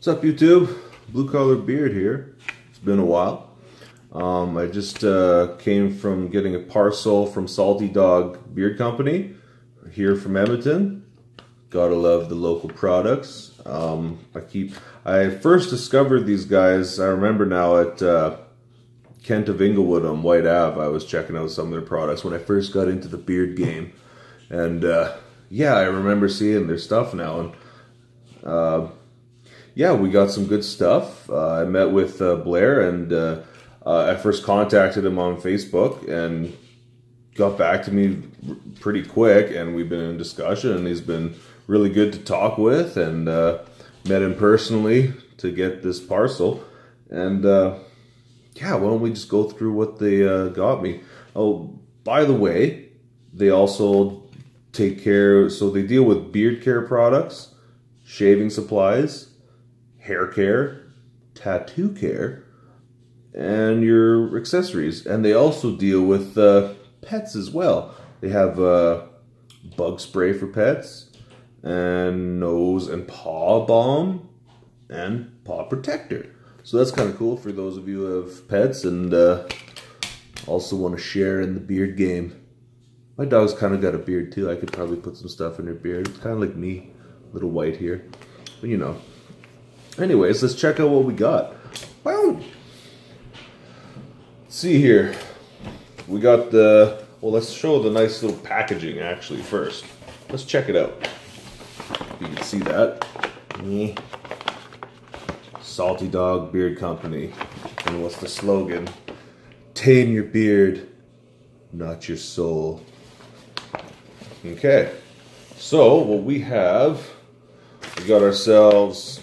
What's up, YouTube? Blue Collar Beard here. It's been a while. Um, I just uh, came from getting a parcel from Salty Dog Beard Company here from Edmonton. Gotta love the local products. Um, I keep. I first discovered these guys. I remember now at uh, Kent of Inglewood on Whyte Ave. I was checking out some of their products when I first got into the beard game, and uh, yeah, I remember seeing their stuff now and. Yeah, we got some good stuff. Uh, I met with uh, Blair, and uh, uh, I first contacted him on Facebook, and got back to me pretty quick. And we've been in discussion, and he's been really good to talk with, and uh, met him personally to get this parcel. And uh, yeah, why don't we just go through what they got me? Oh, by the way, they also take care. So they deal with beard care products, shaving supplies hair care, tattoo care, and your accessories. And they also deal with uh, pets as well. They have uh, bug spray for pets, and nose and paw balm, and paw protector. So that's kind of cool for those of you who have pets and uh, also want to share in the beard game. My dog's kind of got a beard too. I could probably put some stuff in her beard. It's kind of like me, little white here. But you know, Anyways, let's check out what we got. Well, see here. We got the, well, let's show the nice little packaging actually first. Let's check it out. You can see that. Me. Salty Dog Beard Company. And what's the slogan? Tame your beard, not your soul. Okay. So, what we have, we got ourselves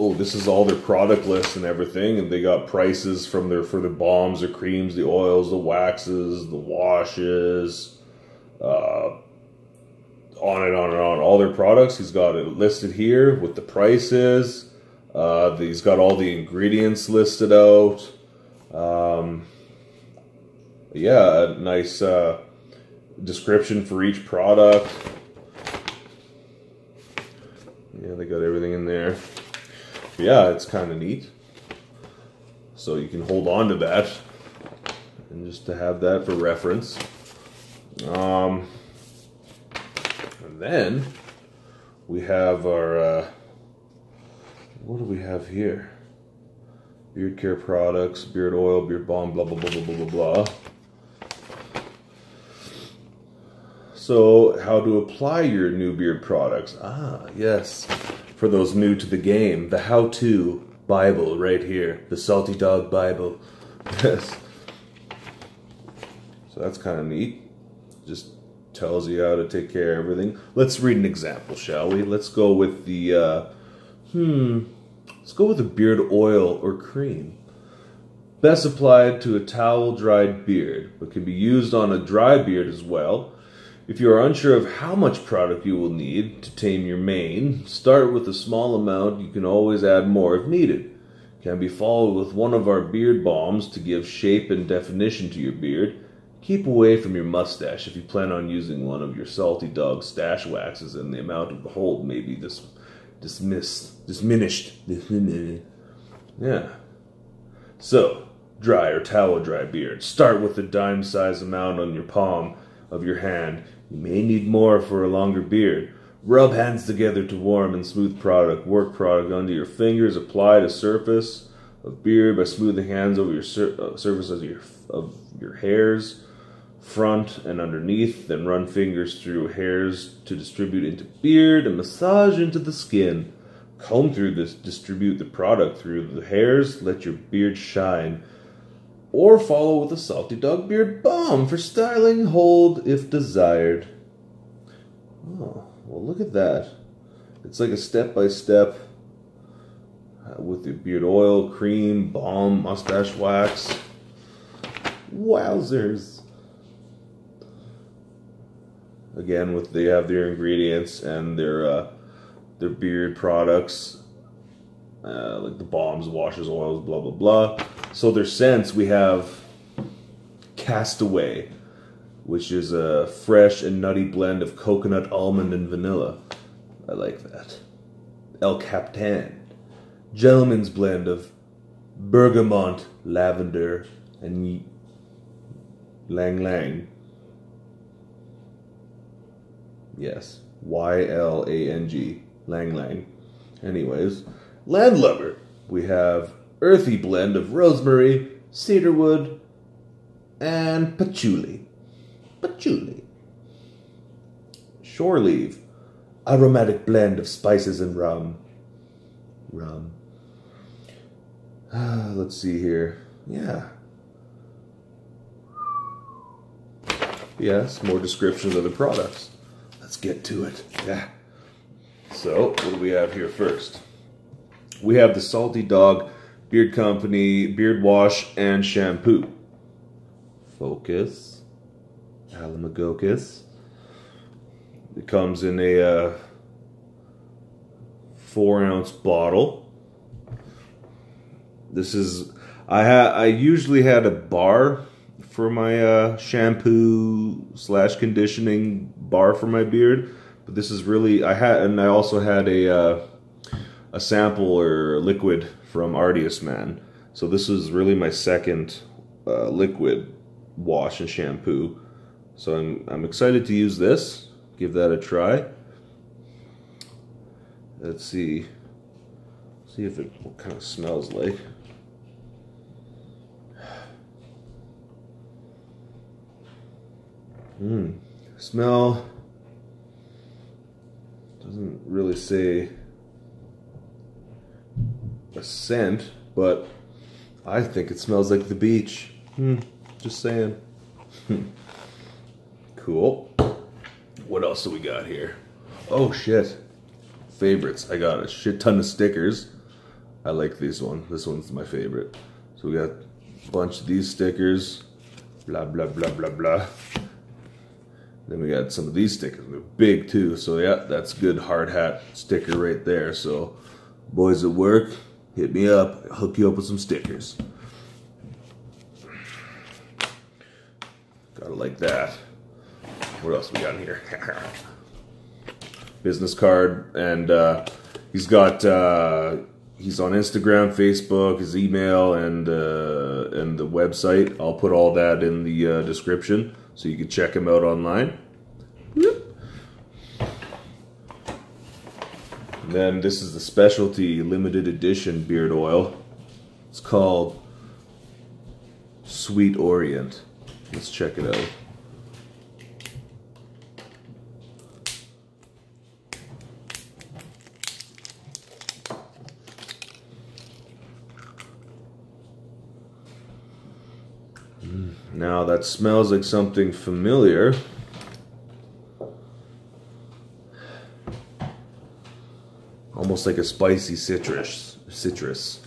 oh, this is all their product list and everything, and they got prices from their for the balms, the creams, the oils, the waxes, the washes, uh, on and on and on. All their products, he's got it listed here with the prices. Uh, he's got all the ingredients listed out. Um, yeah, a nice uh, description for each product. Yeah, they got everything in there yeah, it's kind of neat. So you can hold on to that and just to have that for reference. Um, and then we have our, uh, what do we have here? Beard care products, beard oil, beard balm, blah, blah, blah, blah, blah, blah, blah. So, how to apply your new beard products. Ah, yes for those new to the game, the how to Bible right here, the Salty Dog Bible. Yes. So that's kind of neat. Just tells you how to take care of everything. Let's read an example, shall we? Let's go with the, uh, hmm, let's go with a beard oil or cream. Best applied to a towel dried beard, but can be used on a dry beard as well. If you are unsure of how much product you will need to tame your mane, start with a small amount. You can always add more if needed. Can be followed with one of our beard balms to give shape and definition to your beard. Keep away from your mustache if you plan on using one of your salty dog stash waxes and the amount of the hold may be dis dismissed, diminished. yeah. So, dry or towel dry beard. Start with a dime size amount on your palm of your hand. You may need more for a longer beard. Rub hands together to warm and smooth product. Work product under your fingers. Apply to surface of beard by smoothing hands over your sur uh, surface of your, of your hairs, front and underneath. Then run fingers through hairs to distribute into beard and massage into the skin. Comb through this, distribute the product through the hairs. Let your beard shine or follow with a salty dog beard balm for styling hold if desired. Oh, well, look at that. It's like a step by step with the beard oil, cream, balm, mustache wax. Wowzers. Again, with they have their ingredients and their uh, their beard products uh, like the balms, washes, oils, blah blah blah. So their scents we have Castaway, which is a fresh and nutty blend of coconut, almond, and vanilla. I like that. El Capitan. Gentleman's blend of bergamot, lavender, and lang lang. Yes, Y L A N G, lang lang. Anyways, landlubber. We have earthy blend of rosemary, cedarwood, and patchouli. Patchouli. Shore leave. Aromatic blend of spices and rum. Rum. Ah, let's see here. Yeah. Yes, more descriptions of the products. Let's get to it. Yeah. So, what do we have here first? We have the Salty Dog Beard Company Beard Wash and Shampoo. Focus. Alamagocus. It comes in a uh, four ounce bottle. This is I ha I usually had a bar for my uh, shampoo slash conditioning bar for my beard, but this is really I had and I also had a uh, a sample or liquid from Artius Man. So this is really my second uh, liquid wash and shampoo. So I'm I'm excited to use this. Give that a try. Let's see. See if it what kind of smells like. Hmm. Smell doesn't really say a scent, but I think it smells like the beach. Hmm. Just saying. cool. What else do we got here? Oh shit. Favorites. I got a shit ton of stickers. I like this one. This one's my favorite. So we got a bunch of these stickers. Blah blah blah blah blah. Then we got some of these stickers. They're big too. So yeah, that's good hard hat sticker right there. So boys at work, hit me up. Hook you up with some stickers. Gotta like that. What else we got in here? Business card, and uh, he's got uh, he's on Instagram, Facebook, his email, and uh, and the website. I'll put all that in the uh, description so you can check him out online. And then this is the specialty limited edition beard oil. It's called Sweet Orient. Let's check it out. Mm, now that smells like something familiar. Almost like a spicy citrus. Citrus.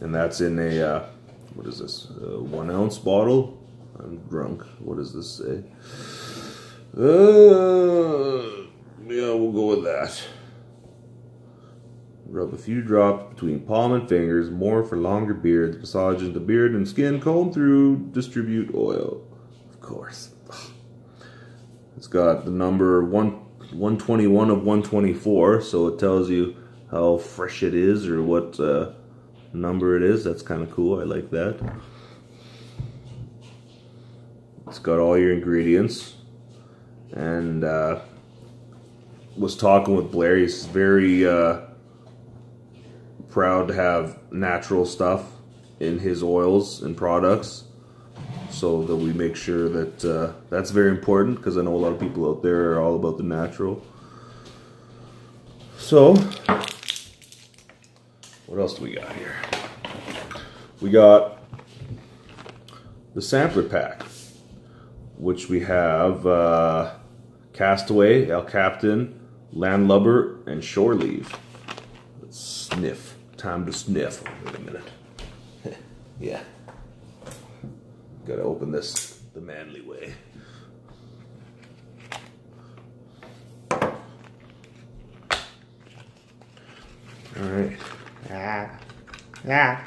And that's in a, uh, what is this, a one ounce bottle? I'm drunk. What does this say? Uh, yeah, we'll go with that. Rub a few drops between palm and fingers, more for longer beards. Massage into beard and skin, comb through, distribute oil. Of course. It's got the number one, 121 of 124, so it tells you how fresh it is or what uh, number it is. That's kind of cool. I like that. It's got all your ingredients. And uh, was talking with Blair. He's very... Uh, proud to have natural stuff in his oils and products so that we make sure that uh, that's very important because I know a lot of people out there are all about the natural. So, what else do we got here? We got the sampler pack, which we have uh, Castaway, El Captain, Landlubber, and Shore Leave. Let's sniff time to sniff. Wait a minute. yeah. Gotta open this the manly way. All right. Yeah. Yeah.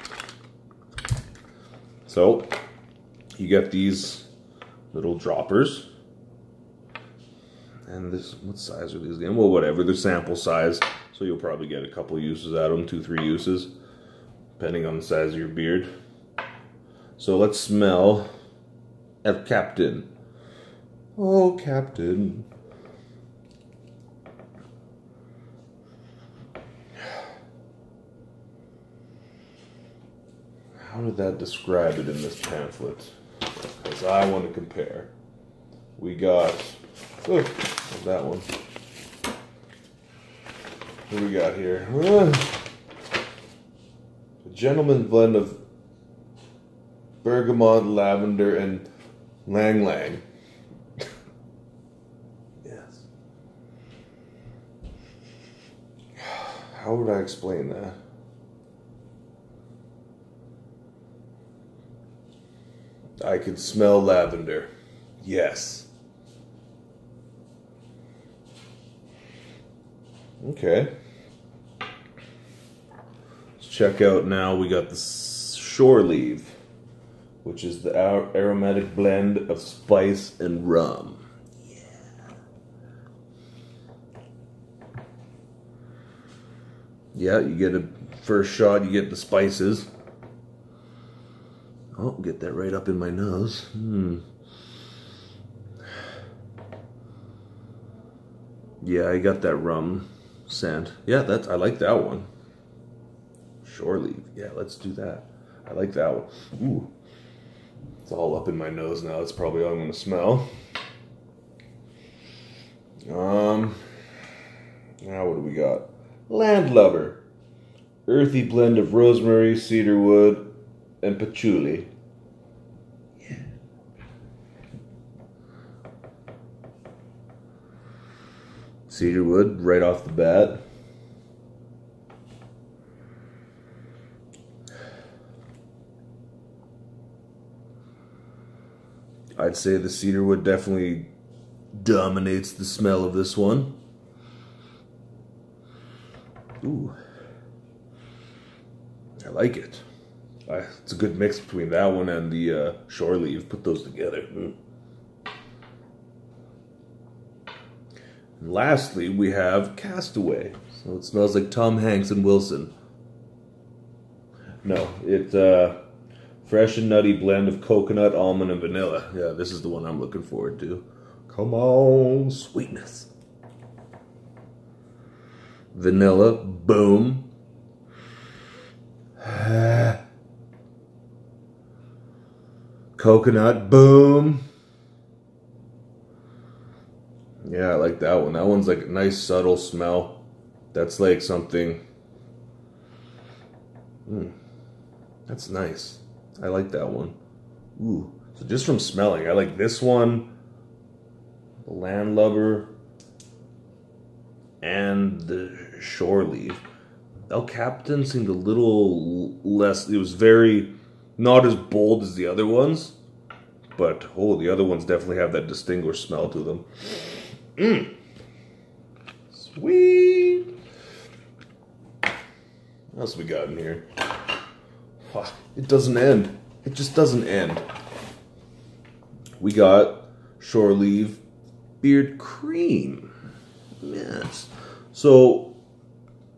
So, you get these little droppers. And this, what size are these again? Well, whatever, they're sample size. So you'll probably get a couple uses out of them, two, three uses, depending on the size of your beard. So let's smell El Captain. Oh, Captain. How did that describe it in this pamphlet? Because I want to compare. We got, oh, that one. What do we got here? Uh, a gentleman blend of bergamot, lavender, and lang lang. yes. How would I explain that? I could smell lavender. Yes. Okay. Let's check out now. We got the shore leave, which is the aromatic blend of spice and rum. Yeah. Yeah, you get a first shot, you get the spices. Oh, get that right up in my nose. Hmm. Yeah, I got that rum scent. Yeah, that's I like that one. Shore leave. Yeah, let's do that. I like that one. Ooh. It's all up in my nose now. That's probably all I'm gonna smell. Um now what do we got? Landlubber. Earthy blend of rosemary, cedarwood, and patchouli. Yeah. Cedarwood right off the bat. I'd say the cedarwood definitely dominates the smell of this one. Ooh. I like it. Uh, it's a good mix between that one and the uh, shore leave. Put those together. Mm. And lastly, we have Castaway. So it smells like Tom Hanks and Wilson. No, it's a fresh and nutty blend of coconut, almond, and vanilla. Yeah, this is the one I'm looking forward to. Come on, sweetness. Vanilla, boom. Coconut, boom. Yeah, I like that one. That one's like a nice subtle smell. That's like something. Mm, that's nice. I like that one. Ooh. So just from smelling, I like this one, the landlubber, and the shore leave. El Captain seemed a little less. It was very not as bold as the other ones, but oh, the other ones definitely have that distinguished smell to them. Mmm. Sweet. What else we got in here? It doesn't end. It just doesn't end. We got shore leave beard cream. Yes. So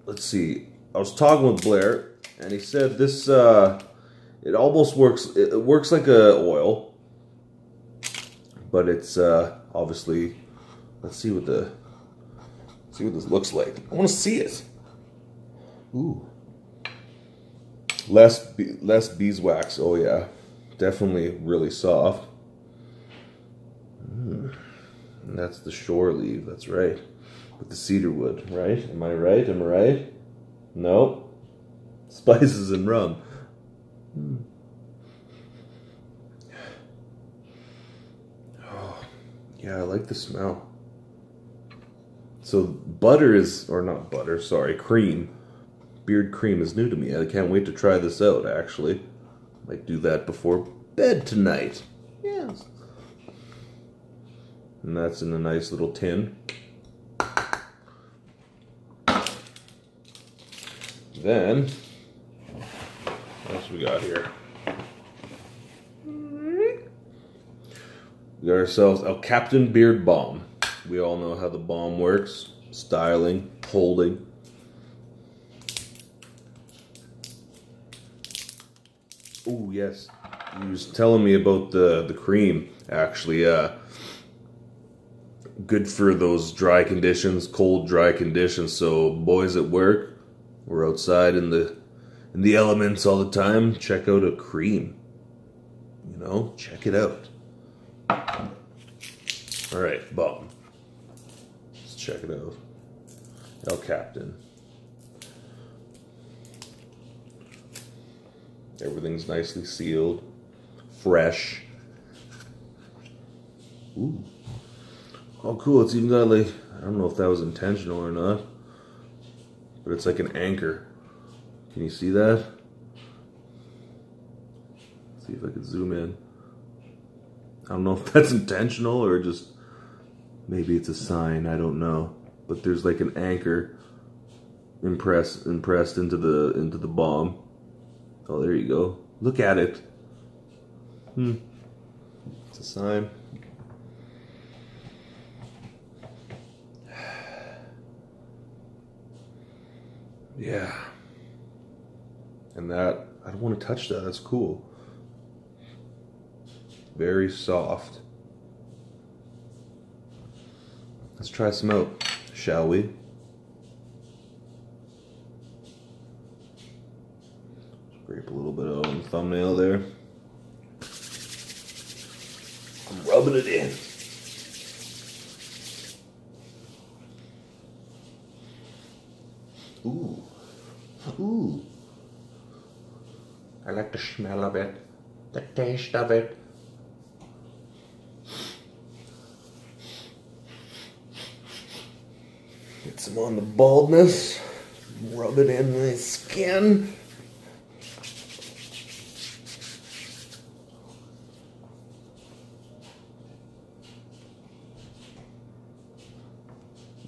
let's see. I was talking with Blair, and he said this. Uh, it almost works. It works like a oil, but it's uh, obviously. Let's see what the. See what this looks like. I want to see it. Ooh. Less less beeswax. Oh yeah, definitely really soft. Mm. And that's the shore leave. That's right. With the cedar wood, right? Am I right? Am I right? No. Spices and rum. Mm. Oh, yeah, I like the smell. So butter is, or not butter, sorry, cream. Beard cream is new to me. I can't wait to try this out, actually. Might do that before bed tonight. Yes. And that's in a nice little tin. Then, what else we got here? We got ourselves a Captain Beard Balm. We all know how the balm works. Styling, holding. Oh yes, he was telling me about the the cream. Actually, uh, good for those dry conditions, cold dry conditions. So boys at work, we're outside in the in the elements all the time. Check out a cream. You know, check it out. All right, balm. Let's check it out. El Captain. Everything's nicely sealed, fresh. Ooh. Oh, cool. It's even got like, I don't know if that was intentional or not, but it's like an anchor. Can you see that? see if I can zoom in. I don't know if that's intentional or just maybe it's a sign. I don't know. But there's like an anchor impressed impressed into the into the balm. Oh, there you go. Look at it. Hmm. It's a sign. Yeah. And that, I don't want to touch that. That's cool. Very soft. Let's try some out, shall we? Bit on the um, thumbnail there. I'm rubbing it in. Ooh. Ooh. I like the smell of it, the taste of it. Get some on the baldness, rub it in the skin.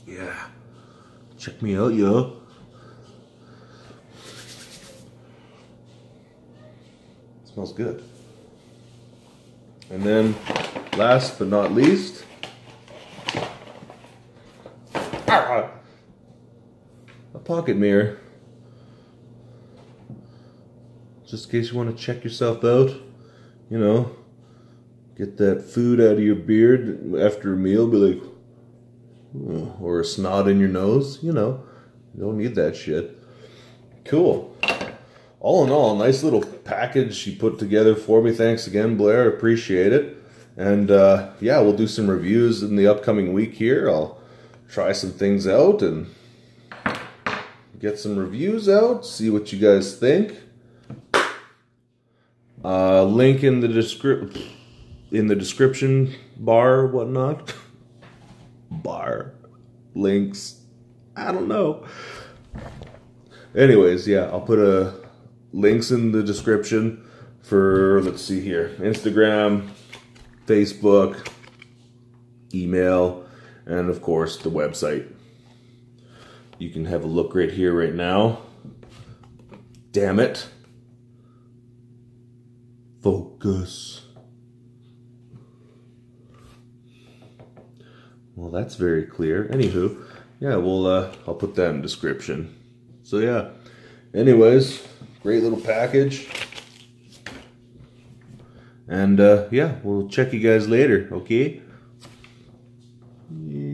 Yeah. Check me out, yo. Smells good. And then, last but not least, ah, a pocket mirror. Just in case you want to check yourself out, you know, get that food out of your beard after a meal, be like, or a snot in your nose, you know, you don't need that shit. Cool all in all, nice little package she put together for me. Thanks again, Blair. Appreciate it. And uh, yeah, we'll do some reviews in the upcoming week here. I'll try some things out and get some reviews out, see what you guys think. Uh, link in the description in the description bar, whatnot. bar links. I don't know. Anyways, yeah, I'll put a links in the description for let's see here Instagram, Facebook, email, and of course the website. You can have a look right here, right now. Damn it. Focus. Well, that's very clear. Anywho, yeah, well, uh, I'll put that in description. So yeah. Anyways, Great little package. And uh, yeah, we'll check you guys later, okay? Yeah.